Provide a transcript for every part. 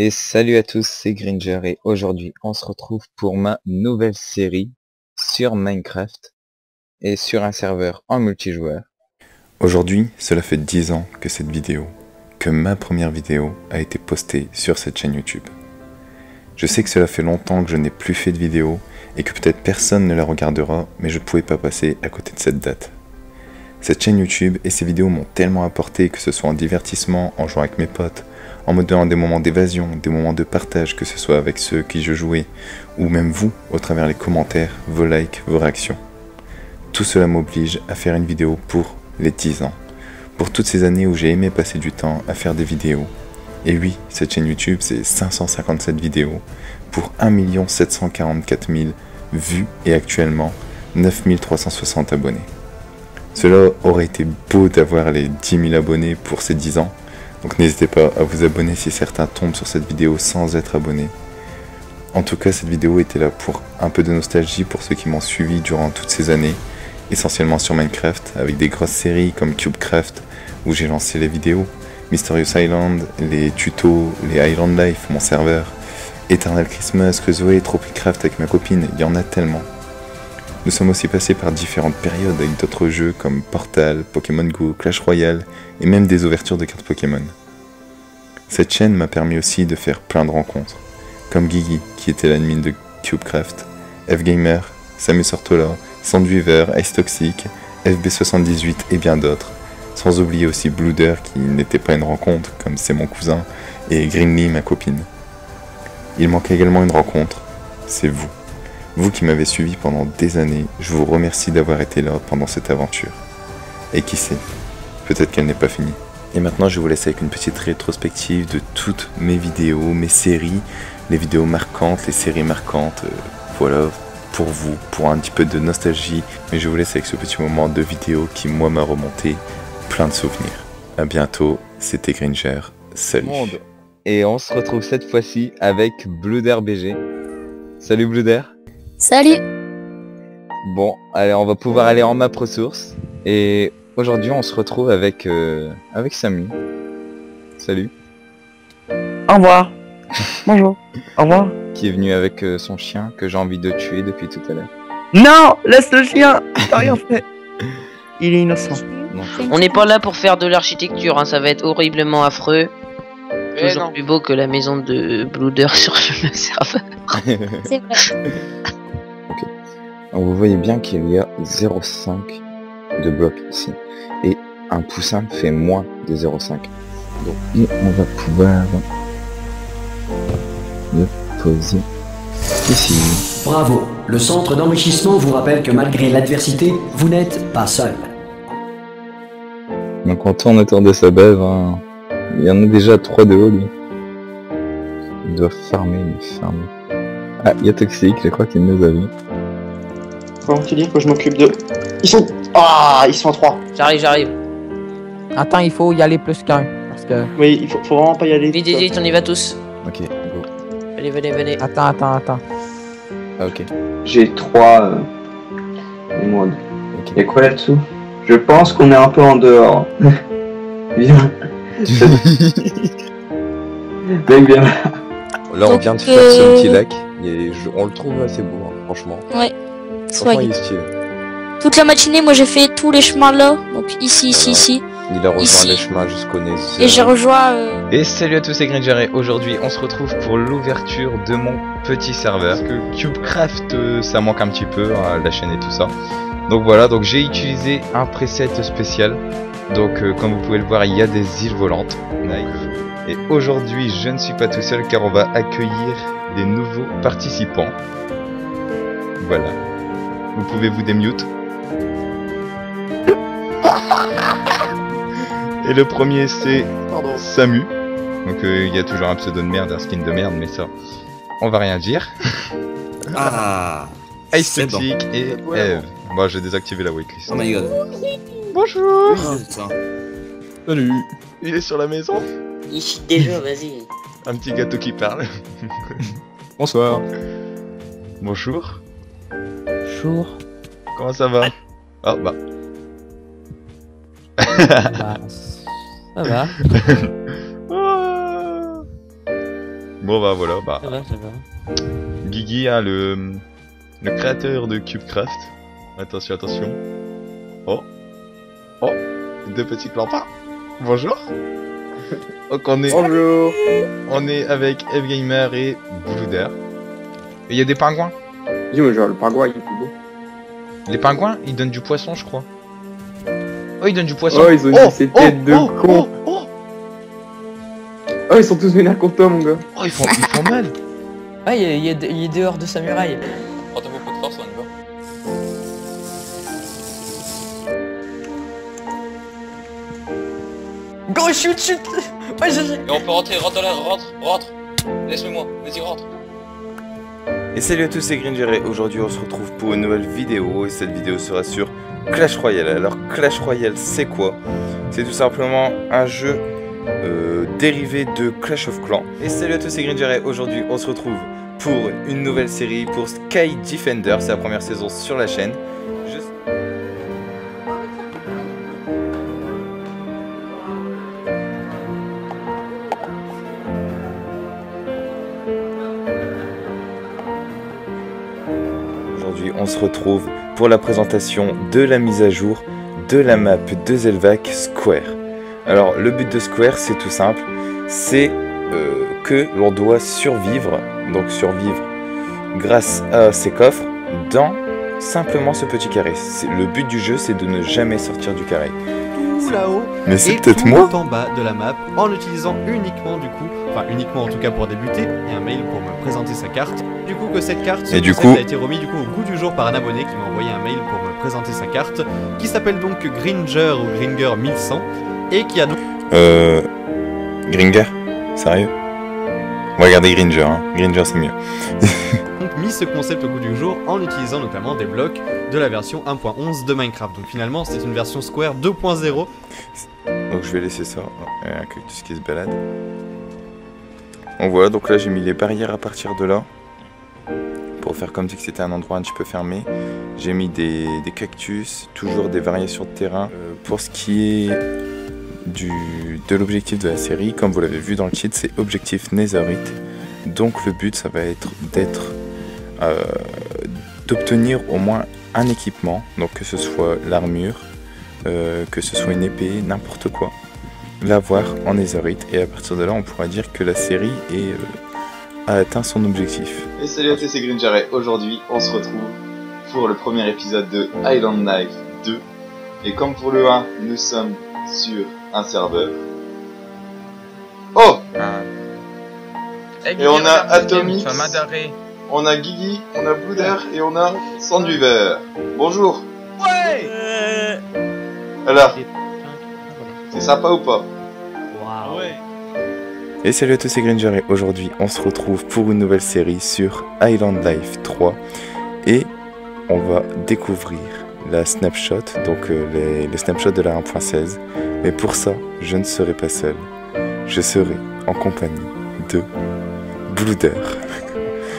Et salut à tous, c'est Gringer et aujourd'hui on se retrouve pour ma nouvelle série sur Minecraft et sur un serveur en multijoueur. Aujourd'hui, cela fait 10 ans que cette vidéo, que ma première vidéo a été postée sur cette chaîne YouTube. Je sais que cela fait longtemps que je n'ai plus fait de vidéo et que peut-être personne ne la regardera, mais je ne pouvais pas passer à côté de cette date. Cette chaîne YouTube et ces vidéos m'ont tellement apporté, que ce soit en divertissement, en jouant avec mes potes, en me donnant des moments d'évasion, des moments de partage, que ce soit avec ceux qui je jouais, ou même vous, au travers les commentaires, vos likes, vos réactions. Tout cela m'oblige à faire une vidéo pour les 10 ans, pour toutes ces années où j'ai aimé passer du temps à faire des vidéos. Et oui, cette chaîne YouTube, c'est 557 vidéos pour 1 744 000 vues et actuellement 9360 abonnés. Cela aurait été beau d'avoir les 10 000 abonnés pour ces 10 ans, donc n'hésitez pas à vous abonner si certains tombent sur cette vidéo sans être abonnés. En tout cas, cette vidéo était là pour un peu de nostalgie pour ceux qui m'ont suivi durant toutes ces années, essentiellement sur Minecraft, avec des grosses séries comme CubeCraft, où j'ai lancé les vidéos, Mysterious Island, les tutos, les Island Life, mon serveur, Eternal Christmas, Zoé, Tropicraft avec ma copine, il y en a tellement. Nous sommes aussi passés par différentes périodes avec d'autres jeux comme Portal, Pokémon Go, Clash Royale et même des ouvertures de cartes Pokémon. Cette chaîne m'a permis aussi de faire plein de rencontres, comme Gigi qui était l'admin de CubeCraft, F-Gamer, Samus Ortola, Sandweaver, Ice Toxic, FB78 et bien d'autres, sans oublier aussi Blooder qui n'était pas une rencontre comme c'est mon cousin et Greenly ma copine. Il manque également une rencontre, c'est vous. Vous qui m'avez suivi pendant des années, je vous remercie d'avoir été là pendant cette aventure. Et qui sait, peut-être qu'elle n'est pas finie. Et maintenant, je vous laisse avec une petite rétrospective de toutes mes vidéos, mes séries, les vidéos marquantes, les séries marquantes. Euh, voilà, pour vous, pour un petit peu de nostalgie. Mais je vous laisse avec ce petit moment de vidéo qui, moi, m'a remonté plein de souvenirs. A bientôt, c'était Gringer. Salut. Et on se retrouve cette fois-ci avec BG. Salut Blooder. Salut Bon, allez, on va pouvoir aller en map ressources. Et aujourd'hui, on se retrouve avec, euh, avec Samy. Salut. Au revoir. Bonjour. Au revoir. Qui est venu avec euh, son chien que j'ai envie de tuer depuis tout à l'heure. Non Laisse le chien T'as rien fait. Il est innocent. On n'est pas là pour faire de l'architecture, hein, ça va être horriblement affreux. Toujours plus beau que la maison de Blooder sur le serveur. C'est vrai. Vous voyez bien qu'il y a 0,5 de bloc ici. Et un poussin fait moins de 0,5. Donc on va pouvoir le poser ici. Bravo Le centre d'enrichissement vous rappelle que malgré l'adversité, vous n'êtes pas seul. Donc on tourne autour de sa bève. Hein. Il y en a déjà 3 de haut lui. Il doit farmer, mais farmer. Ah, il y a Toxic, je crois qu'il nous a vu. Faut que je m'occupe d'eux. Ils sont. Ah, ils sont 3. J'arrive, j'arrive. Attends, il faut y aller plus qu'un. Parce que. Oui, il faut, faut vraiment pas y aller. Vite, vite, vite, on y va tous. Ok, go. Allez, venez, venez. Attends, attends, attends. Ah, ok. J'ai 3 euh, modes. Ok. Y'a quoi là-dessous? Je pense qu'on est un peu en dehors. Viens. Mec, viens. Là, on Donc, vient de faire ce euh, petit lac. Et je- on le trouve assez beau, hein, franchement. Ouais. Franchement, Swag. il est stylé. Toute la matinée, moi j'ai fait tous les chemins là. Donc ici, ici, Voilà. ici. Il a rejoint Ici. les chemins jusqu'au nez. Et j'ai rejoint. euh, Et salut à tous, c'est Gringer et aujourd'hui on se retrouve pour l'ouverture de mon petit serveur. Parce que CubeCraft euh, ça manque un petit peu, hein, la chaîne et tout ça. Donc voilà, donc j'ai utilisé un preset spécial. Donc euh, comme vous pouvez le voir, il y a des îles volantes. Nice. Et aujourd'hui je ne suis pas tout seul car on va accueillir des nouveaux participants. Voilà. Vous pouvez vous démute. Et le premier c'est Samu. Donc euh, il y a toujours un pseudo de merde, un skin de merde, mais ça, on va rien dire. Ah c'est bon. Et Eve. Moi j'ai désactivé la waitlist. Oh my god. Bonjour. Salut Il est sur la maison Ici déjà, vas-y. Un petit gâteau qui parle. Bonsoir. Bonjour. Bonjour. Comment ça va Ah bah. Bah, ça va. Ah. Bon bah voilà, bah Ça va, ça va. Guigui, hein, le, le créateur de CubeCraft. Attention, attention. Oh, oh, deux petits clampins. Bonjour. Donc on est, Bonjour. on est avec Gamer et Bluder. Et il y a des pingouins. Dis-moi, genre, le pingouin, il est plus beau. Les pingouins, ils donnent du poisson, je crois. Oh, ils donnent du poisson. Oh, ils ont mis ces têtes de oh, con. oh, oh, Oh, ils sont tous vénères contre toi, mon gars. oh, ils font, ils font mal. Ah, il a, il est dehors de samouraï. Quand t'as beaucoup de force, on y va. Go, shoot, shoot Ouais, j'ai... Et on peut rentrer, rentre dans la, rentre, rentre. Laisse-le-moi, vas-y, rentre. Et salut à tous, c'est Gringer et aujourd'hui on se retrouve pour une nouvelle vidéo et cette vidéo sera sur Clash Royale. Alors Clash Royale c'est quoi? C'est tout simplement un jeu euh, dérivé de Clash of Clans. Et salut à tous, c'est Gringer et aujourd'hui on se retrouve pour une nouvelle série pour Sky Defender, c'est la première saison sur la chaîne. Aujourd'hui, on se retrouve pour la présentation de la mise à jour de la map de Zelvac Square. Alors, le but de Square, c'est tout simple, c'est euh, que l'on doit survivre, donc survivre grâce à ces coffres dans simplement ce petit carré. Le but du jeu, c'est de ne jamais sortir du carré. Tout là-haut Mais c'est peut-être tout moi en bas de la map en utilisant uniquement du coup, enfin uniquement en tout cas pour débuter, et un mail pour me présenter sa carte. Du coup que cette carte, Et du concept coup- a été remis du coup au goût du jour par un abonné qui m'a envoyé un mail pour me présenter sa carte, qui s'appelle donc Gringer ou Gringer 1100 et qui a donc Euh... Gringer Sérieux? On va garder Gringer, hein. Gringer c'est mieux. ce concept au goût du jour en utilisant notamment des blocs de la version 1.11 de Minecraft. Donc finalement c'est une version Square 2.0 Donc je vais laisser ça. A un cactus qui se balade. Donc voilà, donc là j'ai mis les barrières à partir de là. Pour faire comme si c'était un endroit un petit peu fermé. J'ai mis des, cactus, toujours des variations de terrain. Euh, pour ce qui est du, de l'objectif de la série, comme vous l'avez vu dans le titre, c'est objectif Netherite. Donc le but ça va être d'être euh, d'obtenir au moins un équipement, donc que ce soit l'armure, euh, que ce soit une épée, n'importe quoi, l'avoir en Netherite et à partir de là on pourra dire que la série est, euh, a atteint son objectif. Et salut à tous, c'est Gringer et aujourd'hui on se retrouve pour le premier épisode de Island Life 2. Et comme pour le 1, nous sommes sur un serveur. Oh Et on a Atomix, on a Guigui, on a Bluder et on a Sandwiver. Bonjour Alors, c'est sympa ou pas? Et salut à tous, c'est Gringer et aujourd'hui on se retrouve pour une nouvelle série sur Island Life 3 et on va découvrir la snapshot, donc euh, les, les snapshots de la 1.16. Mais pour ça, je ne serai pas seul. Je serai en compagnie de Bluder.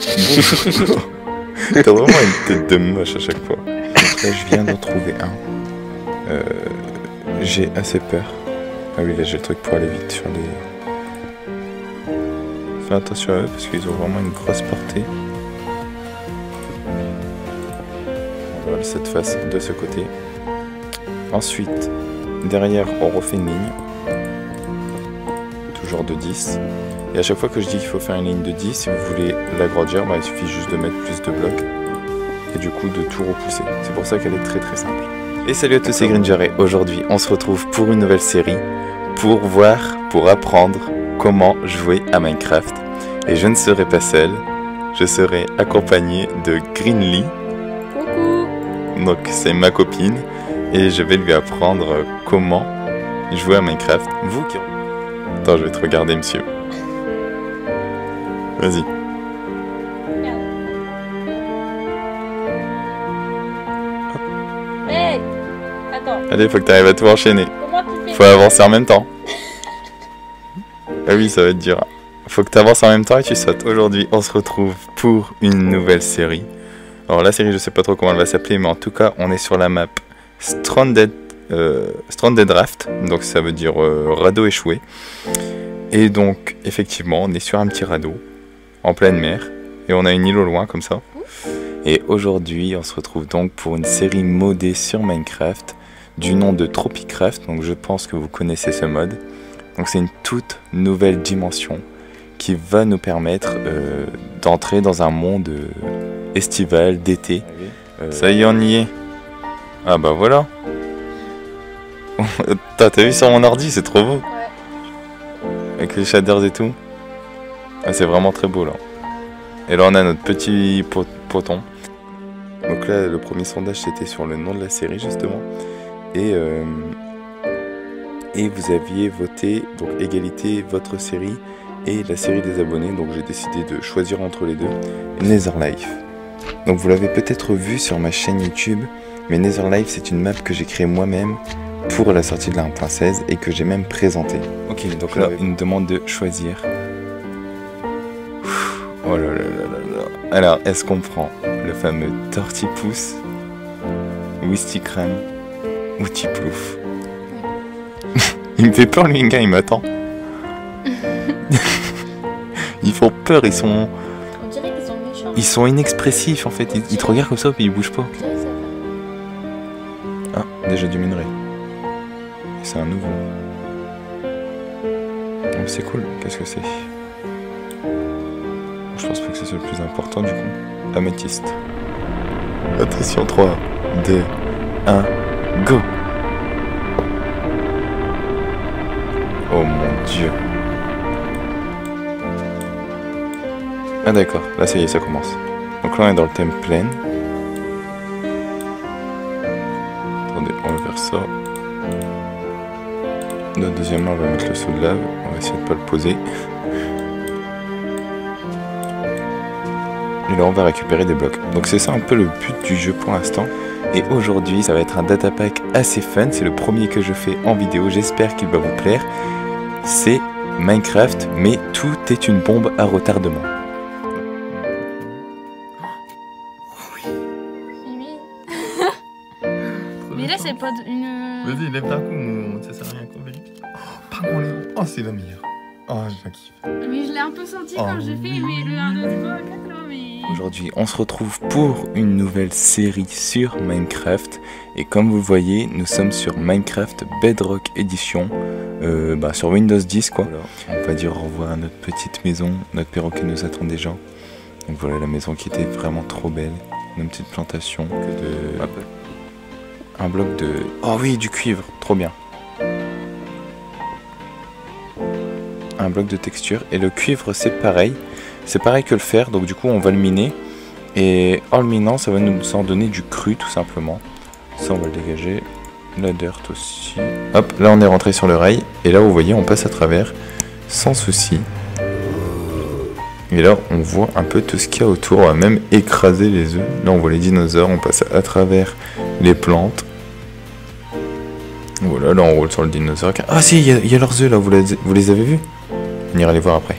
T'as vraiment une tête de moche à chaque fois. Là, je viens d'en trouver un. Euh, j'ai assez peur. Ah oui, là j'ai le truc pour aller vite sur les. Fais attention à eux parce qu'ils ont vraiment une grosse portée. On cette face de ce côté. Ensuite, derrière, on refait une ligne. Toujours de 10. Et à chaque fois que je dis qu'il faut faire une ligne de 10, si vous voulez l'agrandir, bah, il suffit juste de mettre plus de blocs. Et du coup de tout repousser. C'est pour ça qu'elle est très très simple. Et salut à tous, c'est et aujourd'hui on se retrouve pour une nouvelle série pour voir, pour apprendre comment jouer à Minecraft. Et je ne serai pas seul, je serai accompagné de Greenly, Coucou donc c'est ma copine, et je vais lui apprendre comment jouer à Minecraft. Vous qui... Attends, je vais te regarder, monsieur. Vas-y. Hey Attends, Allez, faut que tu arrives à tout enchaîner. Faut avancer en même temps. Ah oui, ça va être dur. Faut que tu avances en même temps et tu sautes. Aujourd'hui, on se retrouve pour une nouvelle série. Alors la série, je sais pas trop comment elle va s'appeler, mais en tout cas, on est sur la map Stranded, euh, Stranded Raft. Donc ça veut dire euh, radeau échoué. Et donc, effectivement, on est sur un petit radeau. En pleine mer. Et on a une île au loin comme ça. Et aujourd'hui, on se retrouve donc pour une série modée sur Minecraft du nom de Tropicraft. Donc je pense que vous connaissez ce mode. Donc c'est une toute nouvelle dimension qui va nous permettre euh, d'entrer dans un monde euh, estival, d'été. Euh, ça y est, on y est. Ah bah voilà. T'as vu sur mon ordi, c'est trop beau. Avec les shaders et tout. Ah, c'est vraiment très beau là. Et là on a notre petit poton. Donc là le premier sondage c'était sur le nom de la série justement. Et, euh, et vous aviez voté donc égalité votre série et la série des abonnés. Donc j'ai décidé de choisir entre les deux. Netherlife. Donc vous l'avez peut-être vu sur ma chaîne YouTube. Mais Netherlife c'est une map que j'ai créée moi-même pour la sortie de la 1.16 et que j'ai même présenté. Ok, donc là, une demande de choisir. Oh là là là là là. Alors, est-ce qu'on prend le fameux Tortipousse, Wistikram ou Tiplouf Il me fait peur, lui, gars, il m'attend. ils font peur, ils sont. On dirait qu'ils sont méchants. Ils sont inexpressifs en fait, ils, ils te regardent comme ça puis ils bougent pas. Ah, déjà du minerai. C'est un nouveau. Oh, c'est cool, qu'est-ce que c'est pense pas que c'est le plus important du coup. Améthyste. Attention, 3, 2, 1, go Oh mon dieu. Ah d'accord, là ça y est, ça commence. Donc là on est dans le thème plein. Attendez, on va faire ça. Notre deuxième on va mettre le seau de lave. On va essayer de pas le poser. Et là on va récupérer des blocs. Donc c'est ça un peu le but du jeu pour l'instant. Et aujourd'hui ça va être un data pack assez fun. C'est le premier que je fais en vidéo. J'espère qu'il va vous plaire. C'est Minecraft, mais tout est une bombe à retardement. Mais là, c'est pas une. Vas-y, lève d'un coup, ça sert à rien qu'on vérifie. Oh, par contre, oh, c'est la meilleure. Oh, je la kiffe. Mais je l'ai un peu senti Oh, quand j'ai fait mais le 1, 2, 3, 4 là, mais. Aujourd'hui, on se retrouve pour une nouvelle série sur Minecraft. Et comme vous le voyez, nous sommes sur Minecraft Bedrock Edition, euh, bah, sur Windows 10 quoi. On va dire au revoir à notre petite maison, notre perroquet nous attend déjà. Donc voilà la maison qui était vraiment trop belle. Une petite plantation de... Un bloc de... Oh oui, du cuivre, trop bien. Un bloc de texture. Et le cuivre c'est pareil. C'est pareil que le fer, donc du coup on va le miner. Et en le minant, ça va nous en donner du cru tout simplement. Ça on va le dégager. La dirt aussi. Hop, là on est rentré sur le rail. Et là vous voyez, on passe à travers sans souci. Et là on voit un peu tout ce qu'il y a autour. On va même écraser les œufs. Là on voit les dinosaures, on passe à travers les plantes. Voilà, là on roule sur le dinosaure. Ah si, il y, a- leurs œufs là, vous vous les avez vus? Ira les voir après.